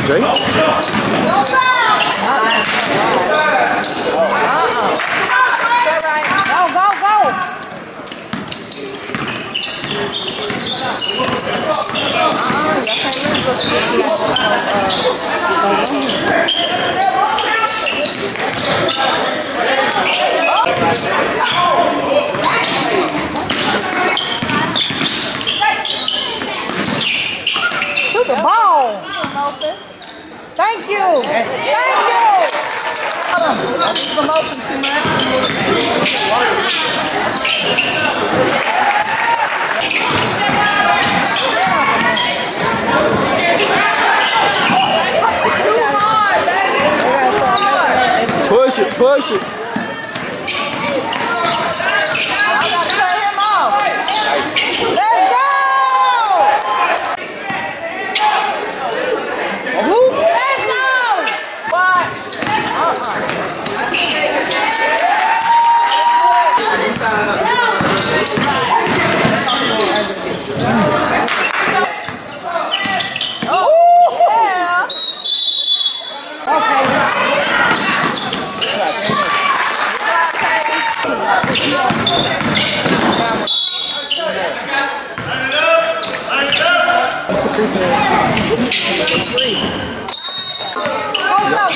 RJ. Go, go, go. Shoot the ball. Thank you. Thank you. Push it, push it. Let's go. Let's go.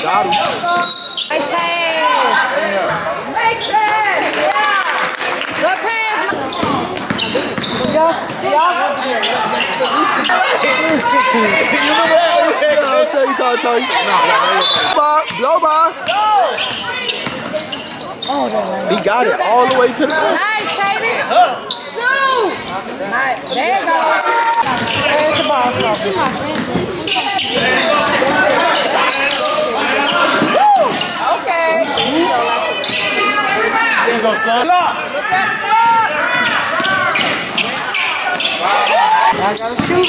Got him. Nice pass. Nice pass. Yeah. Good pass. Go. Y'all. Yeah, I'll tell you, I'll tell you. Nah, nah, nah. Blow by, blow by. He got it all the way to the post. Nice, Katie. Nice. There you go. There's the ball. Woo. Okay. Here you go, son. I gotta shoot.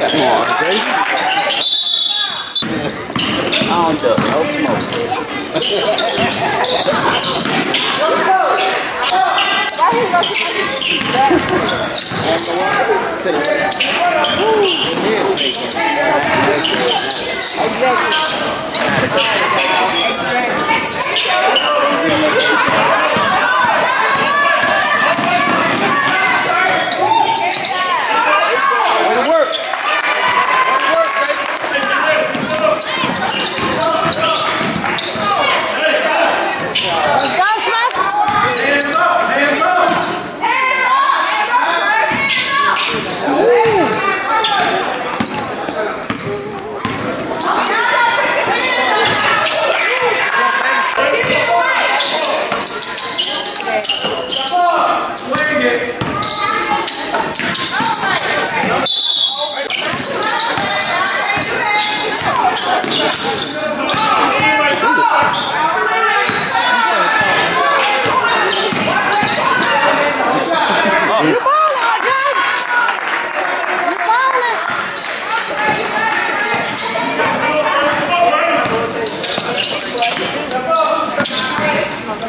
Come on, RJ. I don't duck, no smoke. Way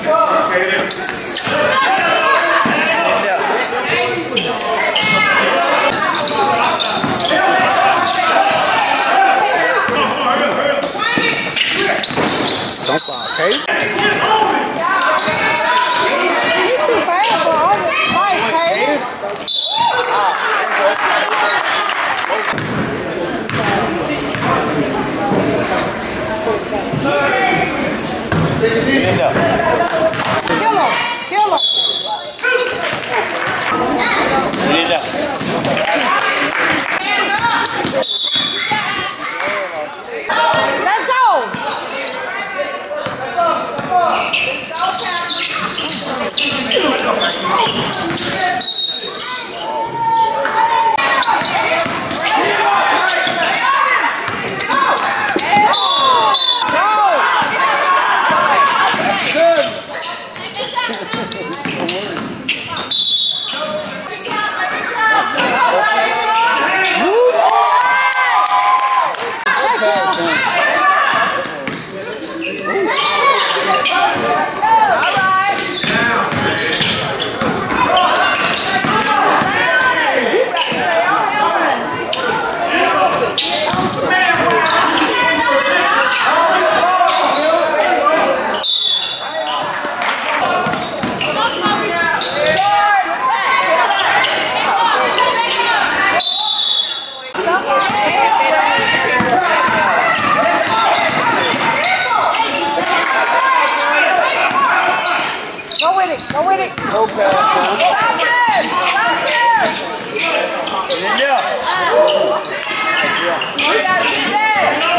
Don't Go with it. No pass. Lock it! Lock! Yeah. Uh, you gotta get that.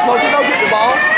Smoky, go get the ball.